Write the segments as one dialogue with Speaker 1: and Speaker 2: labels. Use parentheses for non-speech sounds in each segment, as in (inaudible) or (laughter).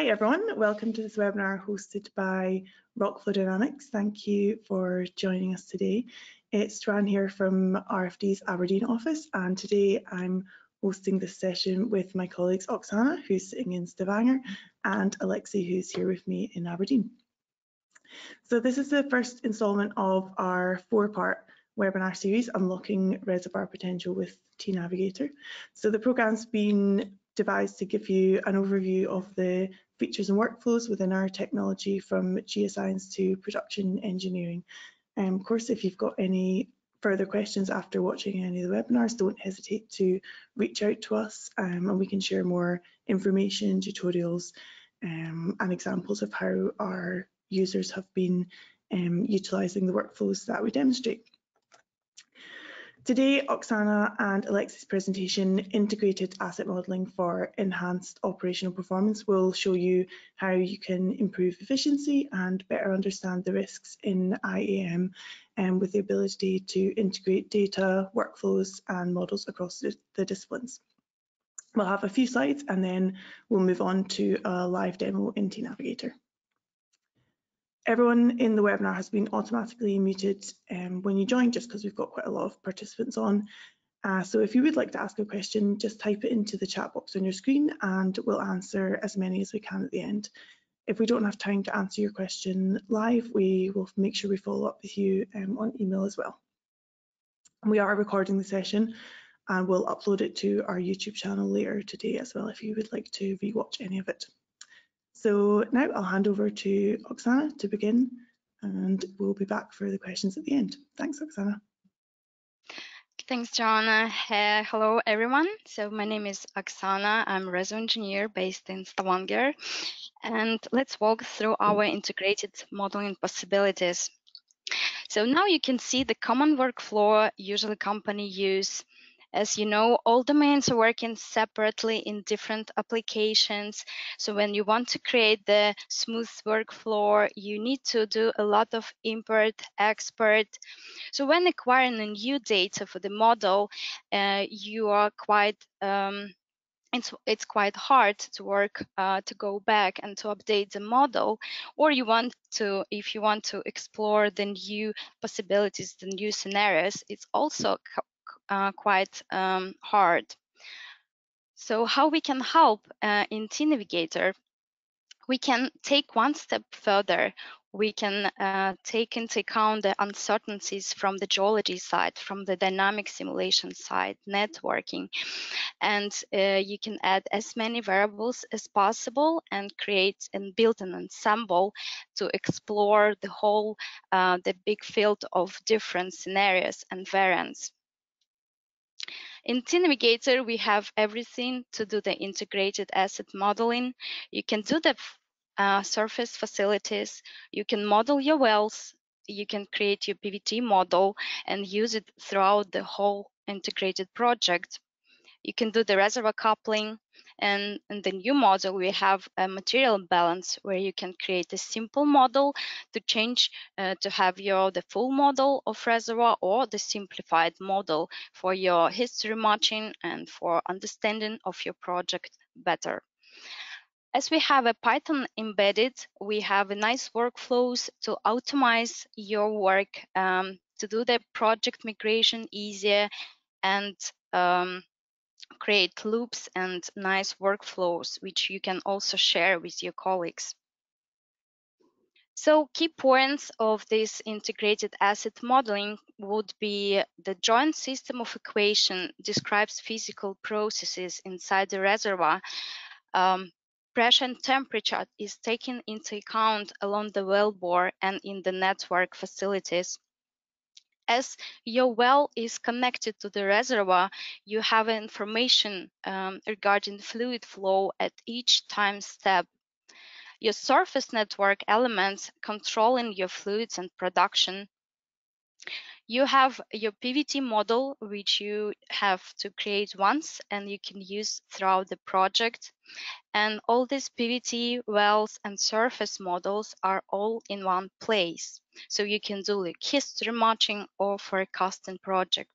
Speaker 1: Hi everyone, welcome to this webinar hosted by Rock Flow Dynamics. Thank you for joining us today. It's Joanne here from RFD's Aberdeen office and today I'm hosting this session with my colleagues Oksana, who's sitting in Stavanger, and Alexei, who's here with me in Aberdeen. So this is the first instalment of our four-part webinar series, Unlocking Reservoir Potential with tNavigator. So the program's been devised to give you an overview of the features and workflows within our technology from geoscience to production engineering. Um, of course, if you've got any further questions after watching any of the webinars, don't hesitate to reach out to us um, and we can share more information, tutorials um, and examples of how our users have been um, utilising the workflows that we demonstrate. Today, Oksana and Alexei's presentation, Integrated Asset Modelling for Enhanced Operational Performance, will show you how you can improve efficiency and better understand the risks in IAM um, with the ability to integrate data, workflows and models across the, disciplines. We'll have a few slides and then we'll move on to a live demo in tNavigator. Everyone in the webinar has been automatically muted um, when you join, just because we've got quite a lot of participants on. Uh, so if you would like to ask a question, just type it into the chat box on your screen and we'll answer as many as we can at the end. If we don't have time to answer your question live, we will make sure we follow up with you um, on email as well. We are recording the session and we'll upload it to our YouTube channel later today as well if you would like to rewatch any of it. So now I'll hand over to Oksana to begin and we'll be back for the questions at the end. Thanks, Oksana.
Speaker 2: Thanks, Joanna. Uh, hello, everyone. So my name is Oksana. I'm a reservoir engineer based in Stavanger. And let's walk through our integrated modeling possibilities. So now you can see the common workflow usually company use as you know, all domains are working separately in different applications. So when you want to create the smooth workflow, you need to do a lot of import, export. So when acquiring a new data for the model, uh, you are quite um, it's it's quite hard to work uh, to go back and to update the model or you want to if you want to explore the new possibilities the new scenarios it's also quite um, hard. So how we can help uh, in tNavigator? We can take one step further. We can uh, take into account the uncertainties from the geology side, from the dynamic simulation side, networking, and uh, you can add as many variables as possible and create and build an ensemble to explore the whole, uh, the big field of different scenarios and variants. In tNavigator, we have everything to do the integrated asset modeling. You can do the uh, surface facilities, you can model your wells, you can create your PVT model and use it throughout the whole integrated project. You can do the reservoir coupling, and in the new model, we have a material balance where you can create a simple model to change uh, to have your the full model of reservoir or the simplified model for your history matching and for understanding of your project better. As we have a Python embedded, we have nice workflows to optimize your work, um, to do the project migration easier and um, create loops and nice workflows, which you can also share with your colleagues. So key points of this integrated asset modeling would be the joint system of equation describes physical processes inside the reservoir. Um, pressure and temperature is taken into account along the wellbore and in the network facilities as your well is connected to the reservoir, you have information um, regarding fluid flow at each time step. Your surface network elements controlling your fluids and production. You have your PVT model, which you have to create once and you can use throughout the project. And all these PVT wells and surface models are all in one place. So you can do like history matching or for a custom project.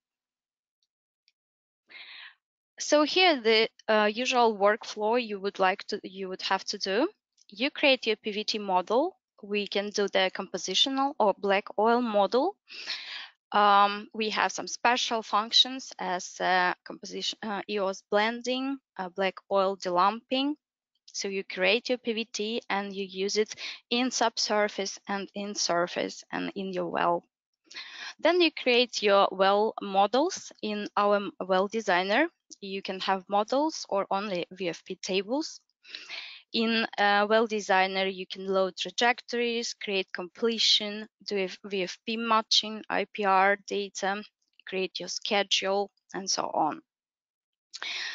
Speaker 2: So here the uh, usual workflow you would like to you would have to do you create your PVT model. We can do the compositional or black oil model. Um, we have some special functions as uh, composition, uh, EOS blending, uh, black oil delumping. So you create your PVT and you use it in subsurface and in surface and in your well. Then you create your well models in our well designer. You can have models or only VFP tables. In uh, Well Designer, you can load trajectories, create completion, do VFP matching, IPR data, create your schedule, and so on.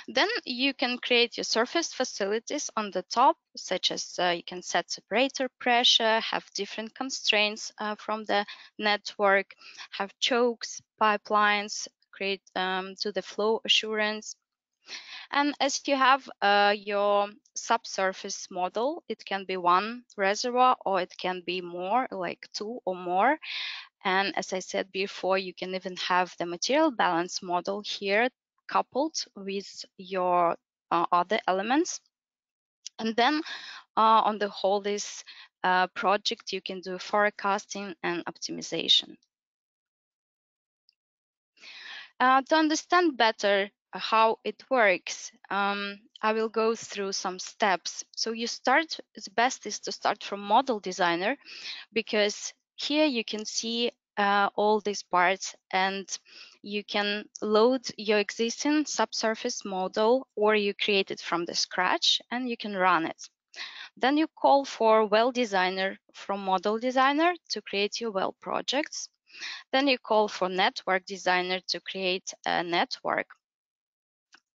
Speaker 2: Then you can create your surface facilities on the top, such as uh, you can set separator pressure, have different constraints uh, from the network, have chokes, pipelines, create um, to the flow assurance, and as you have uh, your subsurface model, it can be one reservoir or it can be more, like two or more. And as I said before, you can even have the material balance model here coupled with your uh, other elements. And then uh, on the whole this uh, project, you can do forecasting and optimization. Uh, to understand better how it works, um, I will go through some steps. So you start, the best is to start from model designer because here you can see uh, all these parts and you can load your existing subsurface model or you create it from the scratch and you can run it. Then you call for well designer from model designer to create your well projects. Then you call for network designer to create a network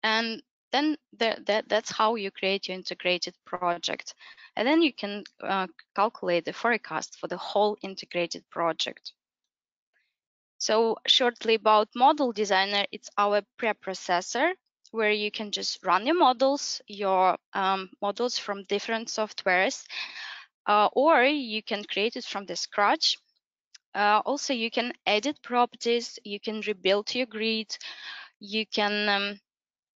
Speaker 2: and then the, that, that's how you create your integrated project. And then you can uh, calculate the forecast for the whole integrated project. So shortly about Model Designer, it's our preprocessor where you can just run your models, your um, models from different softwares, uh, or you can create it from the scratch. Uh, also, you can edit properties, you can rebuild your grid, you can um,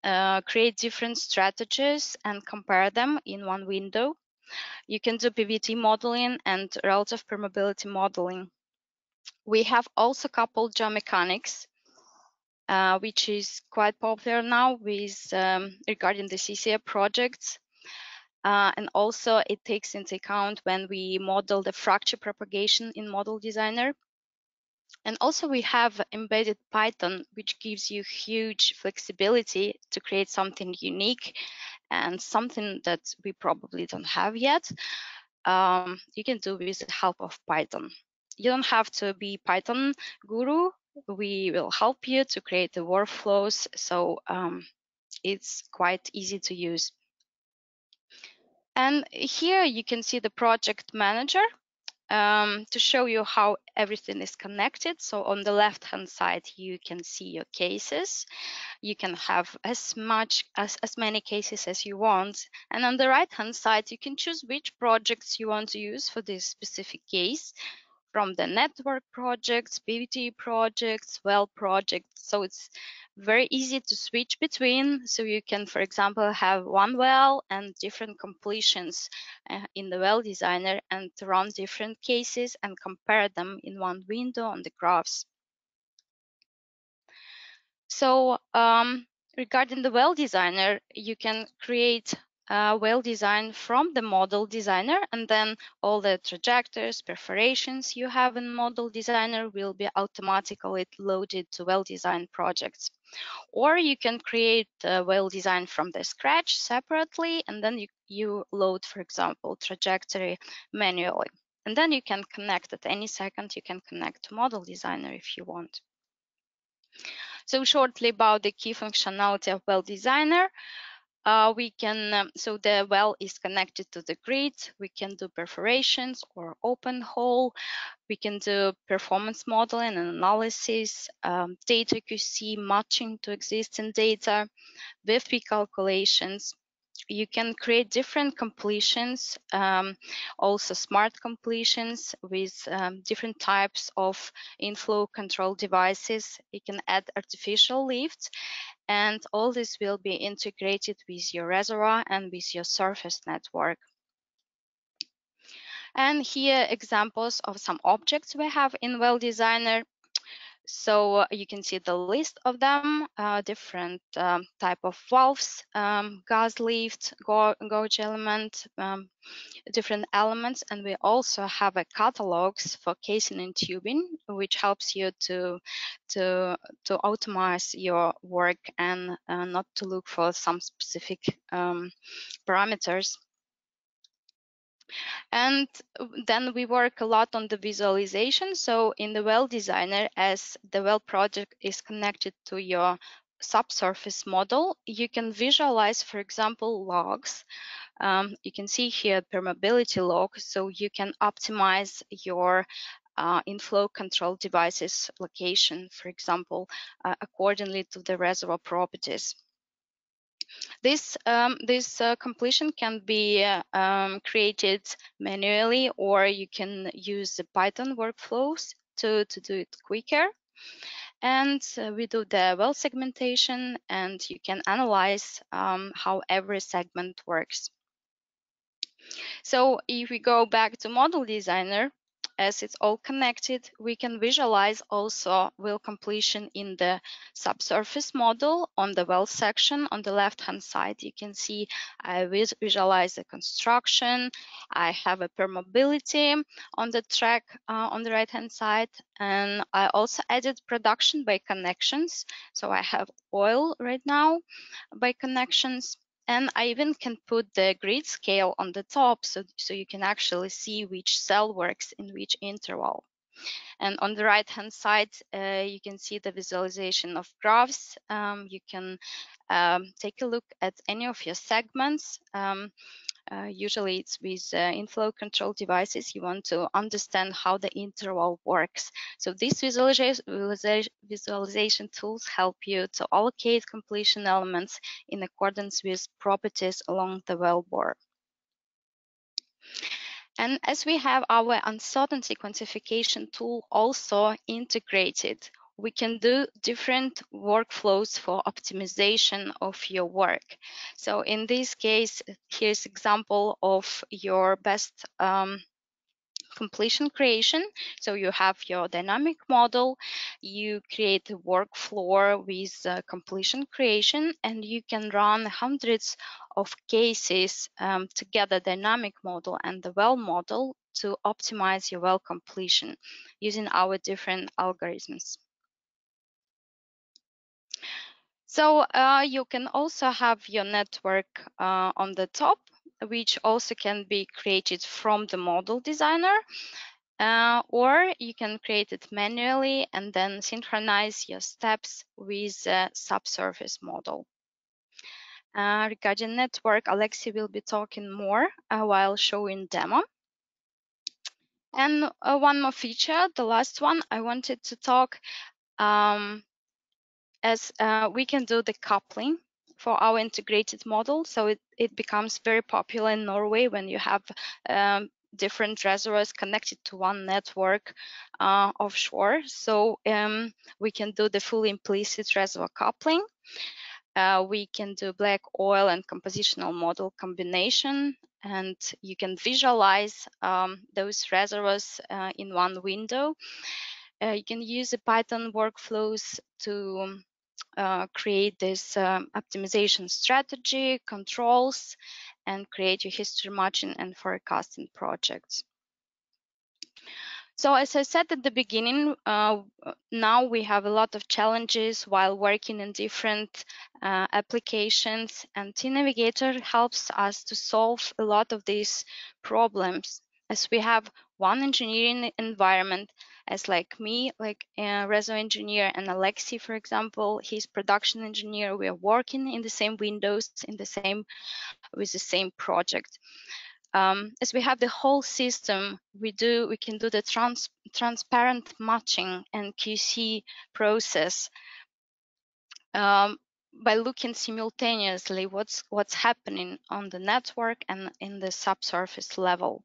Speaker 2: uh, create different strategies and compare them in one window. You can do PVT modeling and relative permeability modeling. We have also coupled geomechanics, uh, which is quite popular now with um, regarding the CCA projects. Uh, and also it takes into account when we model the fracture propagation in Model Designer. And also we have embedded Python, which gives you huge flexibility to create something unique and something that we probably don't have yet. Um, you can do with the help of Python. You don't have to be Python guru. We will help you to create the workflows. So um, it's quite easy to use. And here you can see the project manager um, to show you how everything is connected. So on the left hand side, you can see your cases. You can have as much as, as many cases as you want. And on the right hand side, you can choose which projects you want to use for this specific case from the network projects, PVT projects, well projects. So it's very easy to switch between. So you can, for example, have one well and different completions uh, in the well designer and run different cases and compare them in one window on the graphs. So um, regarding the well designer, you can create uh, well designed from the model designer and then all the trajectories, perforations you have in model designer will be automatically loaded to well designed projects. Or you can create a well design from the scratch separately and then you, you load, for example, trajectory manually. And then you can connect at any second, you can connect to model designer if you want. So shortly about the key functionality of well designer uh, we can, um, so the well is connected to the grid. We can do perforations or open hole. We can do performance modeling and analysis, um, data QC matching to existing data, VFP calculations. You can create different completions, um, also smart completions with um, different types of inflow control devices. You can add artificial lift and all this will be integrated with your reservoir and with your surface network. And here examples of some objects we have in Well Designer. So you can see the list of them, uh, different um, type of valves, um, gas lift, gauge element, um, different elements. And we also have a catalogs for casing and tubing, which helps you to, to, to optimize your work and uh, not to look for some specific um, parameters. And then we work a lot on the visualization. So in the well designer, as the well project is connected to your subsurface model, you can visualize, for example, logs. Um, you can see here permeability log, so you can optimize your uh, inflow control devices location, for example, uh, accordingly to the reservoir properties. This, um, this uh, completion can be um, created manually or you can use the Python workflows to, to do it quicker. And uh, we do the well segmentation and you can analyze um, how every segment works. So if we go back to Model Designer, as it's all connected, we can visualize also well completion in the subsurface model on the well section on the left hand side. You can see I visualize the construction. I have a permeability on the track uh, on the right hand side. And I also added production by connections. So I have oil right now by connections and I even can put the grid scale on the top so, so you can actually see which cell works in which interval. And on the right hand side, uh, you can see the visualization of graphs. Um, you can um, take a look at any of your segments. Um, uh, usually it's with uh, inflow control devices, you want to understand how the interval works. So these visualization, visualization tools help you to allocate completion elements in accordance with properties along the well bore. And as we have our uncertainty quantification tool also integrated, we can do different workflows for optimization of your work. So in this case, here's example of your best um, completion creation. So you have your dynamic model, you create a workflow with uh, completion creation, and you can run hundreds of cases um, together, dynamic model and the well model to optimize your well completion using our different algorithms. So uh, you can also have your network uh, on the top, which also can be created from the model designer. Uh, or you can create it manually and then synchronize your steps with the subsurface model. Uh, regarding network, Alexei will be talking more uh, while showing demo. And uh, one more feature, the last one, I wanted to talk um, as uh, we can do the coupling for our integrated model. So it, it becomes very popular in Norway when you have um, different reservoirs connected to one network uh, offshore. So um, we can do the fully implicit reservoir coupling. Uh, we can do black oil and compositional model combination and you can visualize um, those reservoirs uh, in one window. Uh, you can use the Python workflows to uh, create this um, optimization strategy, controls, and create your history matching and forecasting projects. So as I said at the beginning, uh, now we have a lot of challenges while working in different uh, applications and tNavigator helps us to solve a lot of these problems as we have one engineering environment as like me, like a reservoir engineer and Alexei, for example, he's production engineer. We are working in the same windows, in the same, with the same project. Um, as we have the whole system, we do, we can do the trans, transparent matching and QC process um, by looking simultaneously what's what's happening on the network and in the subsurface level.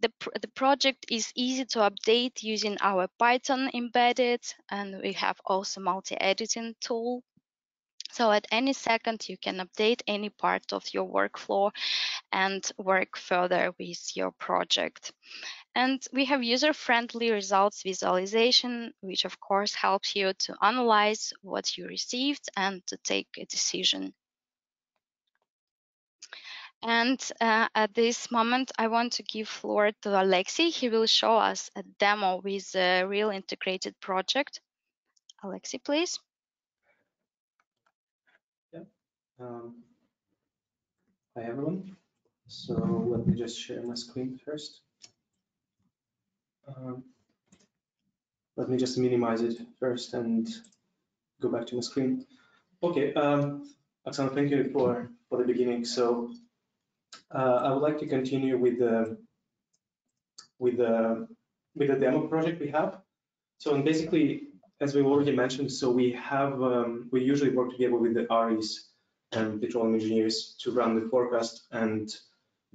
Speaker 2: The, pr the project is easy to update using our Python embedded, and we have also multi-editing tool. So at any second, you can update any part of your workflow and work further with your project. And we have user-friendly results visualization, which of course helps you to analyze what you received and to take a decision. And uh, at this moment, I want to give floor to Alexei. He will show us a demo with a real integrated project. Alexei, please.
Speaker 3: Yeah. Um, hi, everyone. So let me just share my screen first. Um, let me just minimize it first and go back to my screen. Okay, um, Oksana, thank you for, for the beginning. So uh, I would like to continue with the with the with the demo project we have. So and basically, as we already mentioned, so we have um, we usually work together with the REs and petroleum engineers to run the forecast and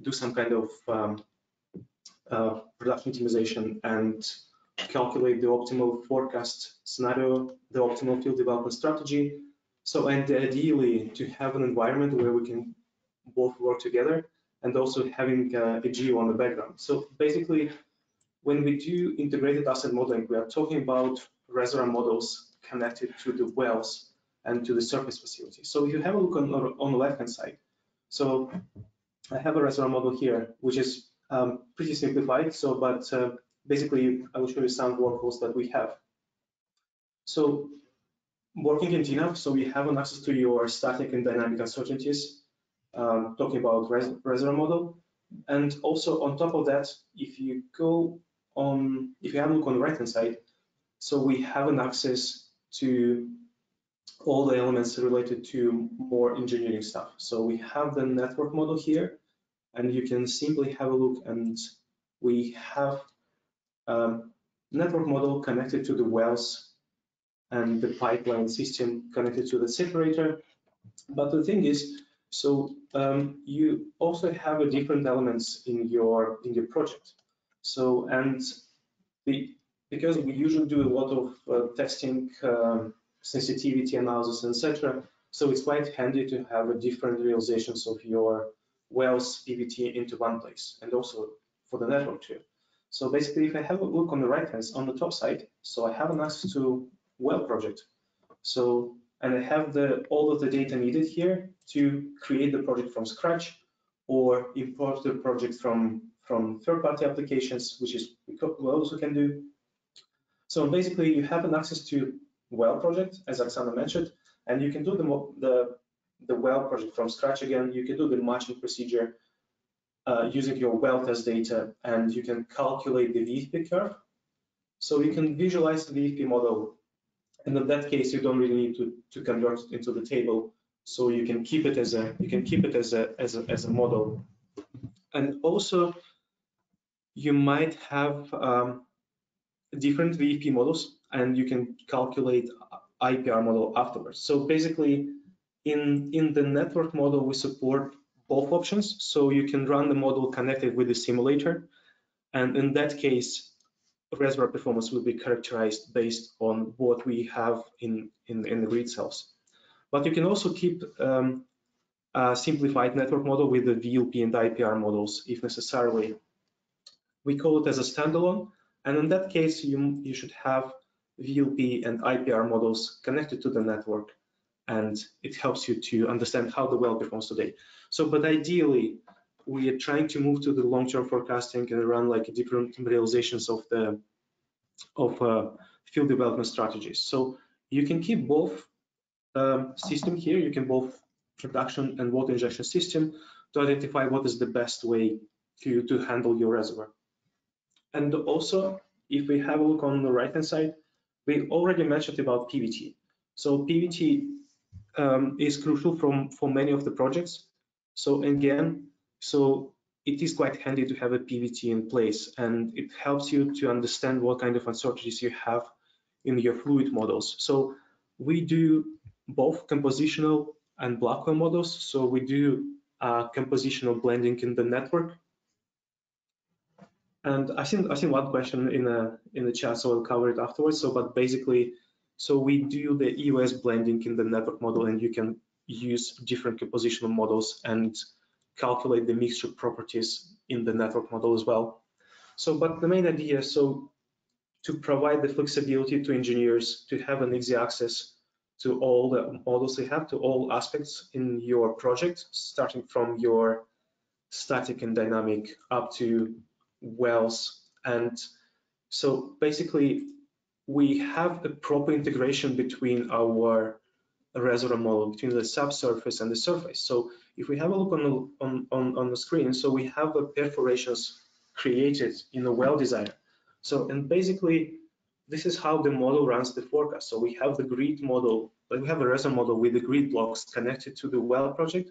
Speaker 3: do some kind of um, uh, production optimization and calculate the optimal forecast scenario, the optimal field development strategy. So and ideally to have an environment where we can both work together and also having uh, a geo on the background. So basically, when we do integrated asset modeling, we are talking about reservoir models connected to the wells and to the surface facility. So if you have a look on, on the left-hand side, so I have a reservoir model here, which is um, pretty simplified. So, but uh, basically, I will show you some workflows that we have. So, working in TNAV, so we have an access to your static and dynamic uncertainties um, talking about res reservoir model. And also on top of that, if you go on, if you have a look on the right hand side, so we have an access to all the elements related to more engineering stuff. So we have the network model here, and you can simply have a look and we have a network model connected to the wells and the pipeline system connected to the separator. But the thing is, so um, you also have a different elements in your in your project. So and the because we usually do a lot of uh, testing, um, sensitivity analysis, etc. So it's quite handy to have a different realizations of your wells PVT into one place, and also for the network too. So basically, if I have a look on the right hand on the top side, so I have an access to well project. So and I have the all of the data needed here to create the project from scratch or import the project from from third-party applications, which is we also can do. So basically, you have an access to well project, as Oksana mentioned, and you can do the the the well project from scratch again. You can do the matching procedure uh, using your well test data, and you can calculate the VFP curve. So you can visualize the VFP model and in that case, you don't really need to, to convert it into the table. So you can keep it as a you can keep it as a as a as a model. And also, you might have um, different VFP models, and you can calculate IPR model afterwards. So basically, in in the network model, we support both options. So you can run the model connected with the simulator, and in that case, reservoir performance will be characterized based on what we have in, in, in the grid cells. But you can also keep um, a simplified network model with the VLP and IPR models if necessarily. We call it as a standalone, and in that case, you, you should have VLP and IPR models connected to the network, and it helps you to understand how the well performs today. So, but ideally, we are trying to move to the long-term forecasting and run like different realizations of the of uh, field development strategies. So you can keep both um, system here. You can both production and water injection system to identify what is the best way to to handle your reservoir. And also, if we have a look on the right-hand side, we already mentioned about PVT. So PVT um, is crucial from for many of the projects. So again, so it is quite handy to have a PVT in place and it helps you to understand what kind of uncertainties you have in your fluid models. So we do both compositional and black oil models. So we do uh, compositional blending in the network. And I think I think one question in the in the chat, so I'll cover it afterwards. So, but basically, So we do the EOS blending in the network model and you can use different compositional models and calculate the mixture properties in the network model as well. So, but the main idea, so to provide the flexibility to engineers to have an easy access to all the models they have, to all aspects in your project, starting from your static and dynamic up to wells. And so basically, we have a proper integration between our reservoir model, between the subsurface and the surface. So if we have a look on the, on, on, on the screen, so we have the perforations created in a well designer. So, and basically, this is how the model runs the forecast. So we have the grid model, we have a reservoir model with the grid blocks connected to the well project,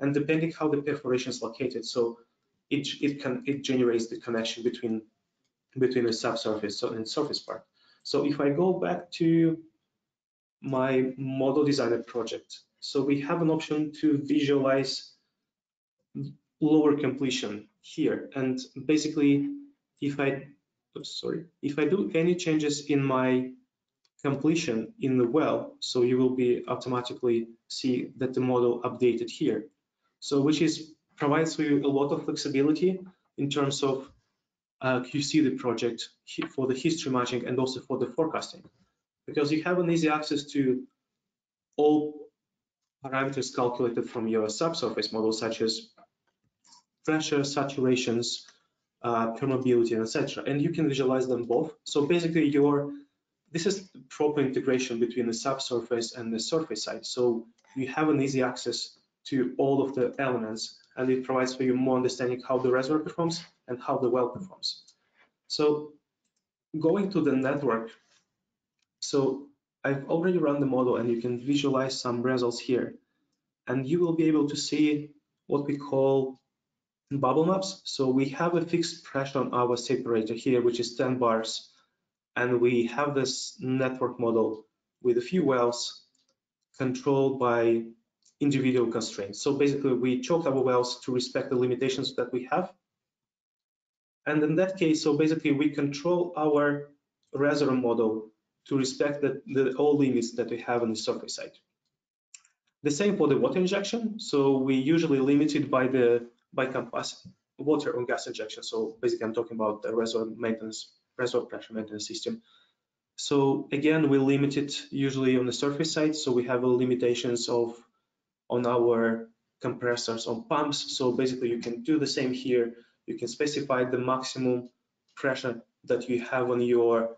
Speaker 3: and depending how the perforation is located, so it, it can it generates the connection between between the subsurface and surface part. So if I go back to my model designer project, so we have an option to visualize lower completion here, and basically, if I oops, sorry, if I do any changes in my completion in the well, so you will be automatically see that the model updated here. So which is provides you a lot of flexibility in terms of uh, QC the project for the history matching and also for the forecasting, because you have an easy access to all parameters calculated from your subsurface model, such as pressure, saturations, uh, permeability, etc. And you can visualize them both. So basically, your this is proper integration between the subsurface and the surface side. So you have an easy access to all of the elements and it provides for you more understanding how the reservoir performs and how the well performs. So going to the network, so I've already run the model and you can visualize some results here. And you will be able to see what we call bubble maps. So we have a fixed pressure on our separator here, which is 10 bars. And we have this network model with a few wells controlled by individual constraints. So basically, we choked our wells to respect the limitations that we have. And in that case, so basically, we control our reservoir model to respect the, the all limits that we have on the surface side. The same for the water injection. So we usually limit it by the by compass water or gas injection. So basically, I'm talking about the reservoir maintenance, reservoir pressure maintenance system. So again, we limit it usually on the surface side. So we have limitations of on our compressors on pumps. So basically you can do the same here. You can specify the maximum pressure that you have on your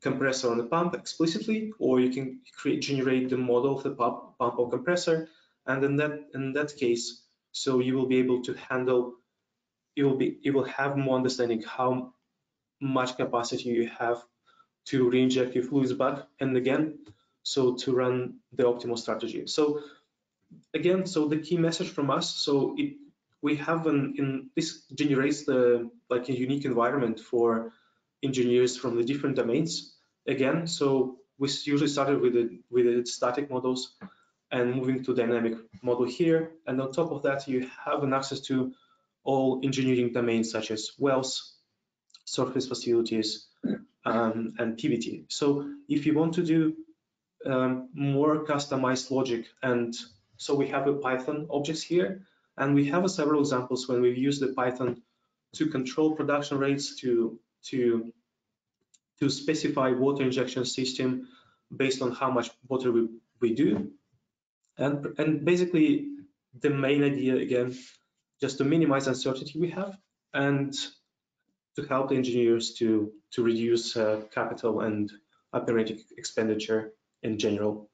Speaker 3: compressor on the pump explicitly, or you can create generate the model of the pump, pump or compressor. And in that in that case, so you will be able to handle, you will be you will have more understanding how much capacity you have to reinject your fluids back and again, so to run the optimal strategy. So again, so the key message from us, so it, we have an, in this generates the like a unique environment for engineers from the different domains. Again, so we usually started with the with the static models and moving to dynamic model here. And on top of that, you have an access to all engineering domains such as wells, surface facilities, um, and PVT. So if you want to do um, more customized logic and so we have a Python objects here, and we have several examples when we've used the Python to control production rates, to to to specify water injection system based on how much water we, we do. And, and basically the main idea again, just to minimize uncertainty we have and to help the engineers to, to reduce uh, capital and operating expenditure in general.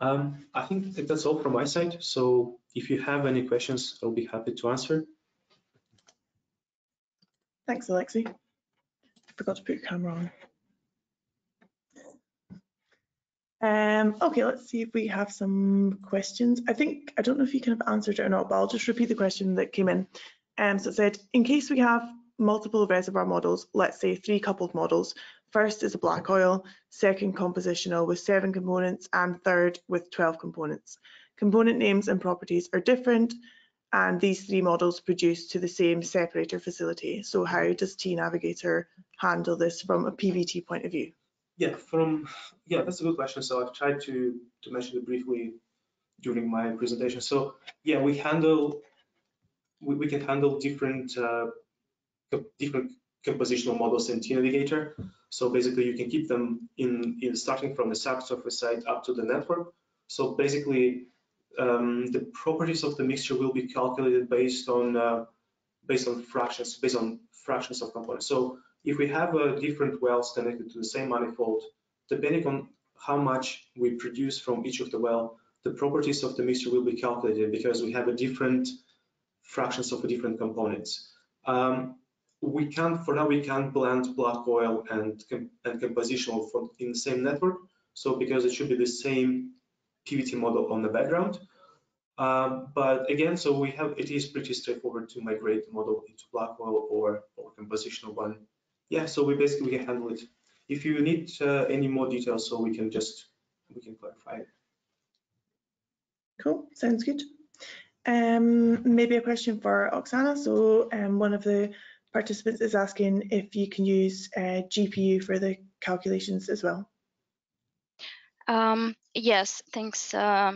Speaker 3: Um, I think that's all from my side. So if you have any questions, I'll be happy to answer.
Speaker 1: Thanks, Alexei. Forgot to put your camera on. Um, okay, let's see if we have some questions. I think, I don't know if you kind of answered it or not, but I'll just repeat the question that came in. Um, so it said, in case we have multiple reservoir models, let's say three coupled models, First is a black oil, second compositional with seven components, and third with 12 components. Component names and properties are different, and these three models produce to the same separator facility. So how does tNavigator handle this from a PVT point of view?
Speaker 3: yeah, from yeah, that's a good question. So I've tried to to mention it briefly during my presentation. So yeah, we handle we, we can handle different uh, different compositional models in tNavigator. So basically, you can keep them in in starting from the subsurface side up to the network. So basically, um, the properties of the mixture will be calculated based on uh, based on fractions, based on fractions of components. So if we have uh, different wells connected to the same manifold, depending on how much we produce from each of the well, the properties of the mixture will be calculated because we have a different fractions of different components. Um, we can't, for now, we can't blend black oil and, and compositional for, in the same network. So because it should be the same PVT model on the background. Um, but again, so we have, it is pretty straightforward to migrate the model into black oil or, or compositional one. Yeah, so we basically can handle it. If you need uh, any more details, so we can just, we can clarify it.
Speaker 1: Cool, sounds good. Um, maybe a question for Oksana. So um, one of the participants is asking if you can use uh, GPU for the calculations as well.
Speaker 2: Um, yes, thanks, uh,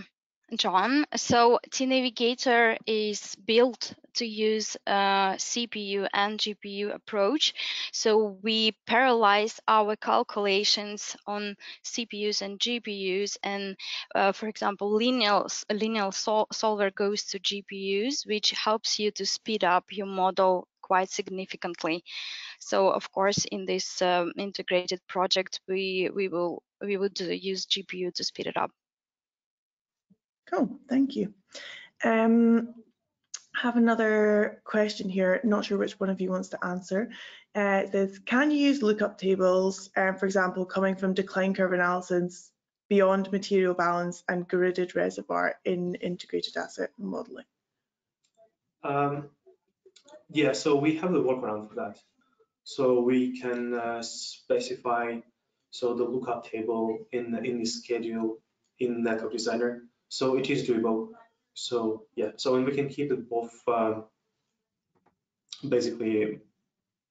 Speaker 2: John. So tNavigator is built to use a CPU and GPU approach. So we parallelize our calculations on CPUs and GPUs. And uh, for example, linear, linear sol solver goes to GPUs, which helps you to speed up your model quite significantly. So of course, in this um, integrated project, we we will we would use GPU to speed it up.
Speaker 1: Cool, thank you. Um, have another question here. Not sure which one of you wants to answer. Uh, it says, can you use lookup tables, um, for example, coming from decline curve analysis beyond material balance and gridded reservoir in integrated asset modeling?
Speaker 3: Um, yeah, so we have the workaround for that. So we can uh, specify so the lookup table in in the schedule in Network Designer. So it is doable. So yeah, so and we can keep it both um, basically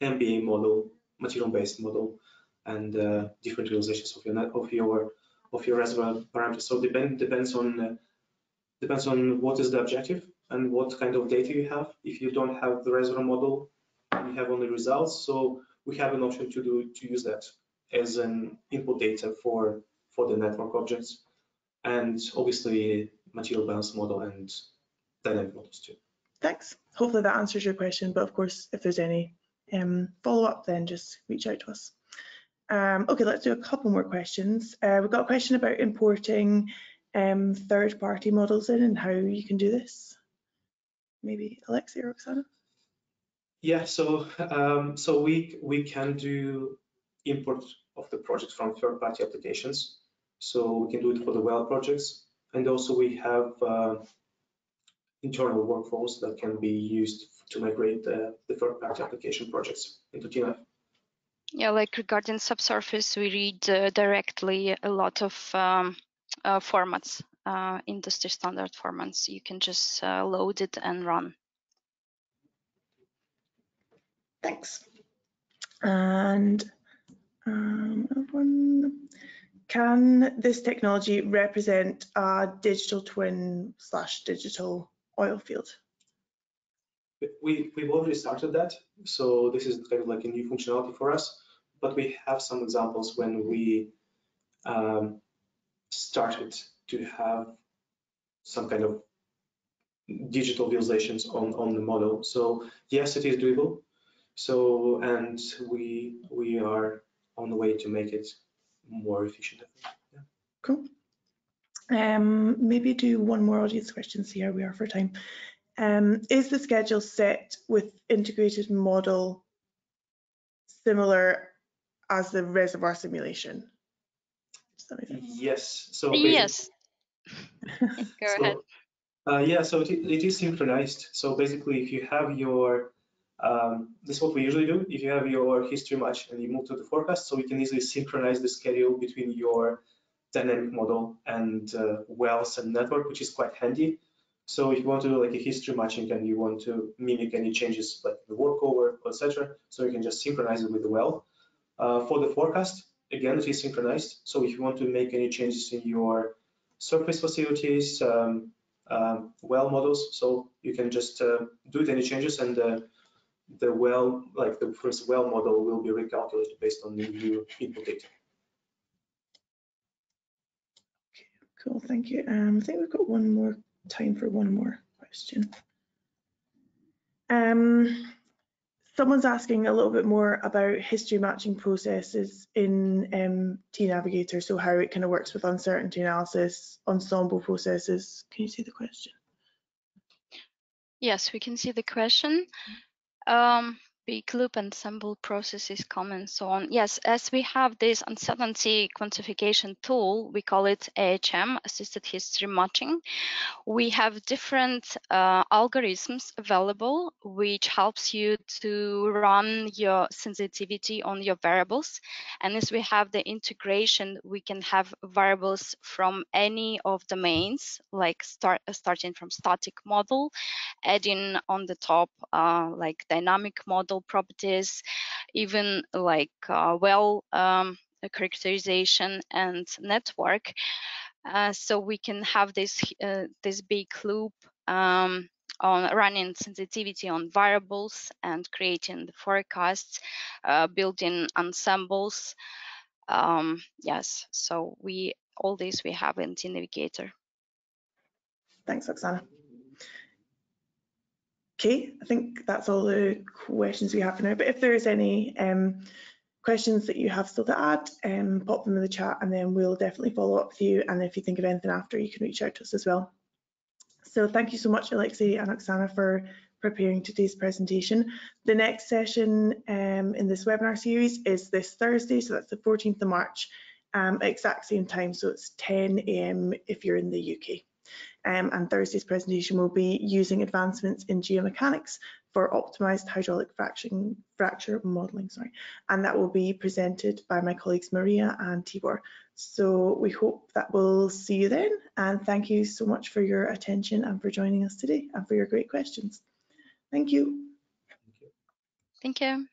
Speaker 3: MBA model, material-based model, and uh, different realizations of your of your of your reservoir parameters. So depend depends on uh, depends on what is the objective and what kind of data you have. If you don't have the reservoir model, you have only results. So we have an option to do to use that as an input data for for the network objects, and obviously material balance model and dynamic models too.
Speaker 1: Thanks. Hopefully that answers your question. But of course, if there's any um, follow up, then just reach out to us. Um, okay, let's do a couple more questions. Uh, we've got a question about importing um, third party models in and how you can do this maybe Alexei or Oksana?
Speaker 3: Yeah, so um, so we we can do import of the project from third-party applications. So we can do it for the well projects, and also we have uh, internal workflows that can be used to migrate the, the third-party application projects into TNAV.
Speaker 2: Yeah, like regarding subsurface, we read uh, directly a lot of um, uh, formats uh, industry standard formats. You can just uh, load it and run.
Speaker 1: Thanks. And um, can this technology represent a digital twin slash digital oil field?
Speaker 3: We, we've already started that. So this is kind of like a new functionality for us, but we have some examples when we um, started to have some kind of digital visualizations on, on the model. So yes, it is doable. So, and we, we are on the way to make it more efficient.
Speaker 1: Yeah. Cool. Um, maybe do one more audience question, see how we are for time. Um, is the schedule set with integrated model similar as the reservoir simulation?
Speaker 3: Yes. So
Speaker 2: yes. Go (laughs)
Speaker 3: so,
Speaker 2: ahead.
Speaker 3: Uh, yeah, so it, it is synchronized. So basically, if you have your, um, this is what we usually do. If you have your history match and you move to the forecast, so we can easily synchronize the schedule between your dynamic model and uh, wells and network, which is quite handy. So if you want to do like a history matching and you want to mimic any changes like the workover, etc., so you can just synchronize it with the well. Uh, for the forecast, again, it is synchronized. So if you want to make any changes in your surface facilities, um, um, well models, so you can just uh, do any changes and uh, the well, like the first well model will be recalculated based on the new input data.
Speaker 1: Cool, thank you. Um, I think we've got one more time for one more question. Um, someone's asking a little bit more about history matching processes in um, tNavigator, so how it kind of works with uncertainty analysis, ensemble processes. Can you see the question?
Speaker 2: Yes, we can see the question. Um, big loop and ensemble processes common and so on. Yes, as we have this uncertainty quantification tool, we call it AHM, Assisted History Matching. We have different uh, algorithms available, which helps you to run your sensitivity on your variables. And as we have the integration, we can have variables from any of the domains, like start, starting from static model, adding on the top uh, like dynamic model properties, even like uh, well um, characterization and network. Uh, so we can have this uh, this big loop um, on running sensitivity on variables and creating the forecasts, uh, building ensembles. Um, yes, so we all this we have in tNavigator.
Speaker 1: Thanks, Oksana. Okay, I think that's all the questions we have for now. But if there is any um, questions that you have still to add, um, pop them in the chat and then we'll definitely follow up with you. And if you think of anything after, you can reach out to us as well. So thank you so much, Alexei and Oksana, for preparing today's presentation. The next session um, in this webinar series is this Thursday, so that's the 14th of March, um, exact same time, so it's 10 a.m. if you're in the UK. Um, and Thursday's presentation will be using advancements in geomechanics for optimized hydraulic fracturing, fracture modeling, sorry, and that will be presented by my colleagues Maria and Tibor. So we hope that we'll see you then, and thank you so much for your attention and for joining us today and for your great questions. Thank you.
Speaker 2: Thank you.